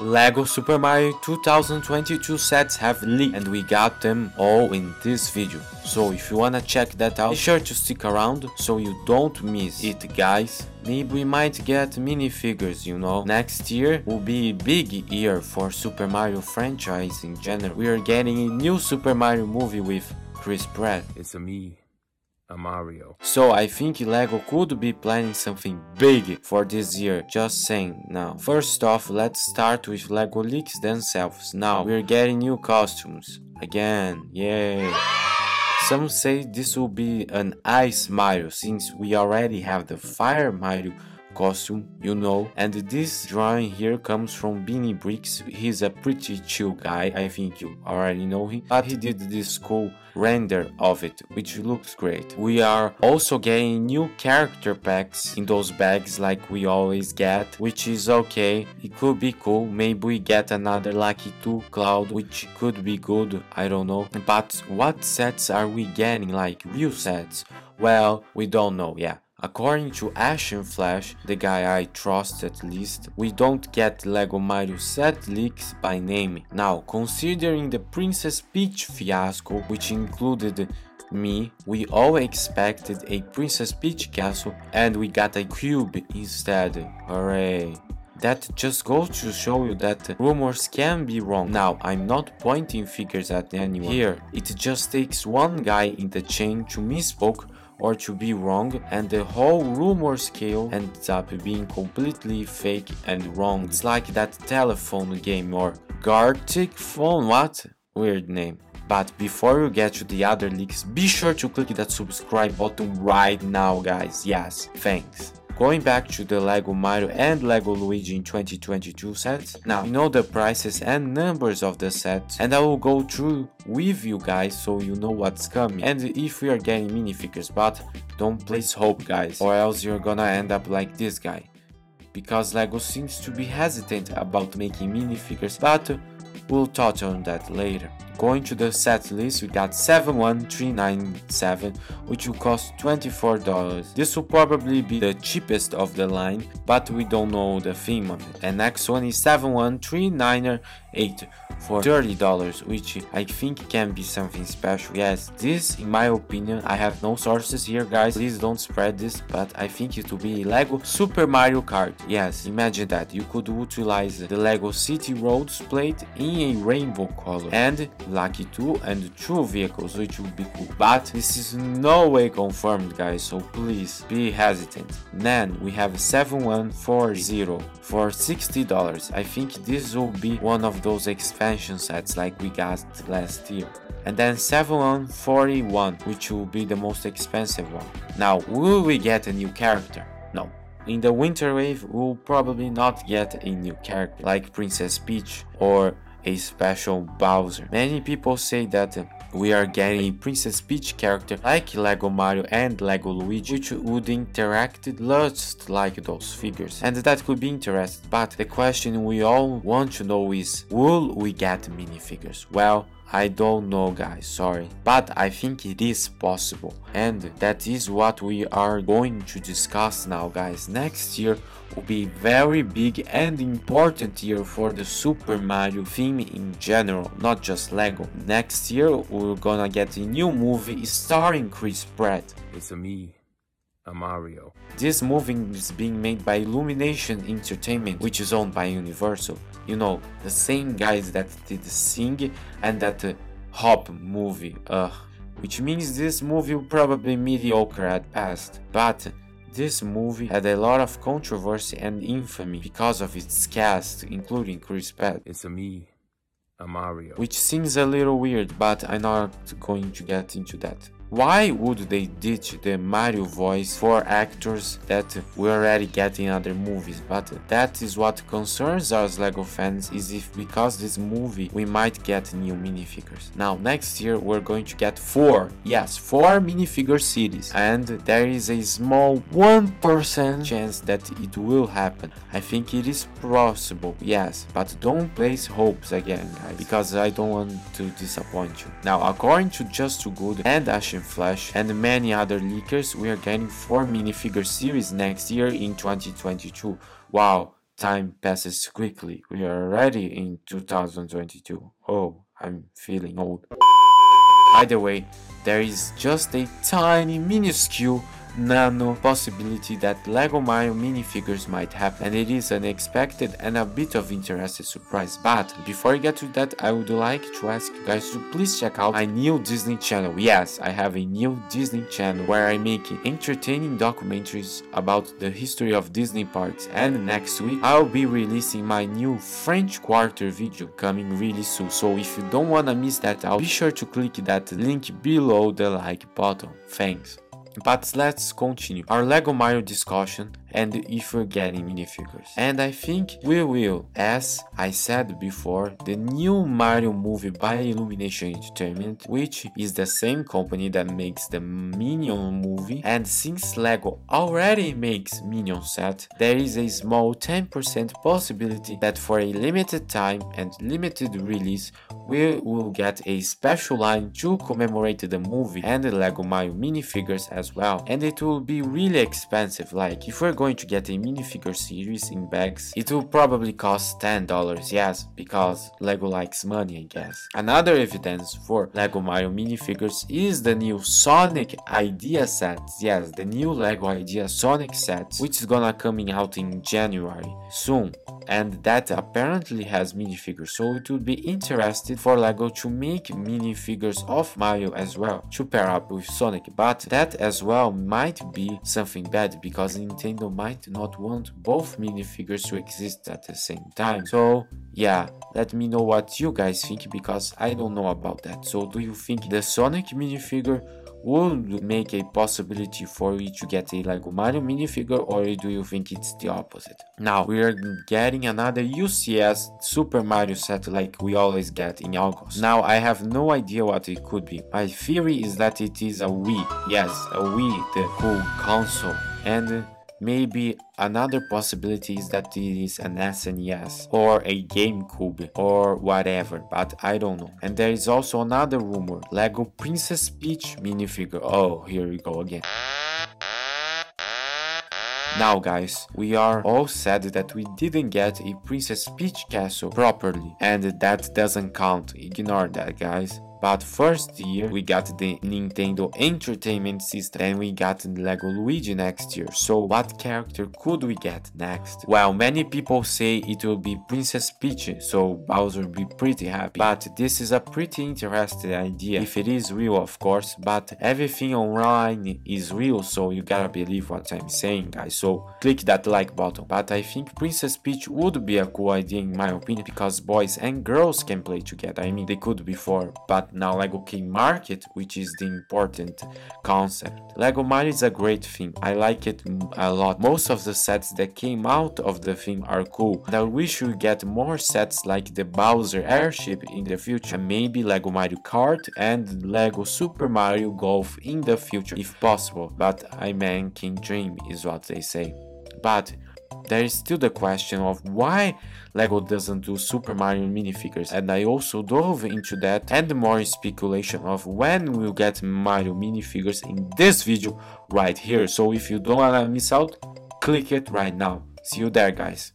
LEGO Super Mario 2022 sets have leaked and we got them all in this video. So if you wanna check that out, be sure to stick around so you don't miss it guys. Maybe we might get minifigures, you know. Next year will be a big year for Super Mario franchise in general. We are getting a new Super Mario movie with Chris Pratt. It's a me, a Mario. So I think LEGO could be planning something big for this year, just saying now. First off, let's start with LEGO leaks themselves. Now, we're getting new costumes. Again, yay! Some say this will be an Ice Mario since we already have the Fire Mario costume, you know. And this drawing here comes from Bennie Bricks. He's a pretty chill guy, I think you already know him. But he did this cool render of it, which looks great. We are also getting new character packs in those bags like we always get, which is okay. It could be cool. Maybe we get another Lucky 2 Cloud, which could be good, I don't know. But what sets are we getting, like real sets? Well, we don't know, yeah. According to Ashnflash, the guy I trust at least, we don't get LEGO Mario set leaks by name. Now, considering the Princess Peach fiasco, which included me, we all expected a Princess Peach castle and we got a cube instead. Hooray. That just goes to show you that rumors can be wrong. Now, I'm not pointing fingers at anyone here. It just takes one guy in the chain to misspoke or to be wrong and the whole rumor scale ends up being completely fake and wrong. It's like that telephone game or Gartic phone, what? Weird name. But before you get to the other leaks, be sure to click that subscribe button right now guys, yes, thanks. Going back to the LEGO Mario and LEGO Luigi in 2022 sets, now you know the prices and numbers of the sets and I will go through with you guys so you know what's coming and if we are getting minifigures but don't place hope guys or else you're gonna end up like this guy. Because LEGO seems to be hesitant about making minifigures but we'll touch on that later. Going to the set list, we got 71397, which will cost $24. This will probably be the cheapest of the line, but we don't know the theme of it. And next one is 71398 for $30, which I think can be something special. Yes, this, in my opinion, I have no sources here, guys. Please don't spread this, but I think it will be Lego Super Mario Kart. Yes, imagine that. You could utilize the Lego City Roads plate in a rainbow color and Lakitu and 2 vehicles, which would be cool. But this is no way confirmed, guys, so please be hesitant. Then we have 7140 for $60. I think this will be one of those expansion sets like we got last year. And then 7141, which will be the most expensive one. Now, will we get a new character? No. In the Winter Wave, we'll probably not get a new character like Princess Peach or a special Bowser. Many people say that we are getting a Princess Peach character like Lego Mario and Lego Luigi which would interact just like those figures and that could be interesting but the question we all want to know is will we get minifigures? Well I don't know guys, sorry. But I think it is possible. And that is what we are going to discuss now guys. Next year will be very big and important year for the Super Mario in general, not just Lego. Next year we're gonna get a new movie starring Chris Pratt. It's a me, a Mario. This movie is being made by Illumination Entertainment, which is owned by Universal. You know, the same guys that did Sing and that uh, Hop movie. Ugh. Which means this movie will probably mediocre at best. But this movie had a lot of controversy and infamy because of its cast, including Chris Pratt. It's a me, a Mario. Which seems a little weird, but I'm not going to get into that. Why would they ditch the Mario voice for actors that we already get in other movies? But that is what concerns us LEGO fans is if because this movie we might get new minifigures. Now next year we're going to get 4, yes 4 minifigure cities and there is a small 1% chance that it will happen. I think it is possible, yes, but don't place hopes again guys because I don't want to disappoint you. Now according to Just Too Good and Flash and many other leakers, we are getting 4 minifigure series next year in 2022. Wow, time passes quickly. We are already in 2022. Oh, I'm feeling old. Either way, there is just a tiny minuscule nano possibility that LEGO Mario minifigures might happen and it is unexpected and a bit of interesting surprise. But before I get to that, I would like to ask you guys to please check out my new Disney channel. Yes, I have a new Disney channel where I make entertaining documentaries about the history of Disney parks and next week I'll be releasing my new French Quarter video coming really soon. So if you don't wanna miss that out, be sure to click that link below the like button. Thanks. But let's continue. Our Lego Mario discussion and if we're getting minifigures. And I think we will. As I said before, the new Mario movie by Illumination Entertainment, which is the same company that makes the Minion movie, and since Lego already makes Minion set, there is a small 10% possibility that for a limited time and limited release, we will get a special line to commemorate the movie and the Lego Mario minifigures as well. And it will be really expensive, like if we're going to get a minifigure series in bags, it will probably cost $10, yes, because LEGO likes money, I guess. Another evidence for LEGO Mario minifigures is the new Sonic Idea set, yes, the new LEGO Idea Sonic set, which is gonna coming out in January, soon and that apparently has minifigures so it would be interesting for LEGO to make minifigures of Mario as well to pair up with Sonic but that as well might be something bad because Nintendo might not want both minifigures to exist at the same time so yeah let me know what you guys think because I don't know about that so do you think the Sonic minifigure would make a possibility for you to get a Lego Mario minifigure or do you think it's the opposite? Now we are getting another UCS Super Mario set like we always get in August. Now I have no idea what it could be. My theory is that it is a Wii. Yes, a Wii, the cool console. And Maybe another possibility is that it is an SNES or a GameCube or whatever, but I don't know. And there is also another rumor, Lego Princess Peach minifigure. Oh, here we go again. Now guys, we are all sad that we didn't get a Princess Peach castle properly and that doesn't count, ignore that guys. But first year we got the Nintendo Entertainment System and we got Lego Luigi next year. So what character could we get next? Well, many people say it will be Princess Peach, so Bowser will be pretty happy. But this is a pretty interesting idea, if it is real of course, but everything online is real, so you gotta believe what I'm saying guys. So click that like button. But I think Princess Peach would be a cool idea in my opinion because boys and girls can play together. I mean they could before, but now Lego King Market, which is the important concept. Lego Mario is a great theme. I like it a lot. Most of the sets that came out of the theme are cool. And I wish we get more sets like the Bowser airship in the future. And maybe Lego Mario Kart and Lego Super Mario Golf in the future if possible. But I man can dream is what they say. But there is still the question of why LEGO doesn't do Super Mario minifigures and I also dove into that and more speculation of when we'll get Mario minifigures in this video right here. So if you don't wanna miss out click it right now. See you there guys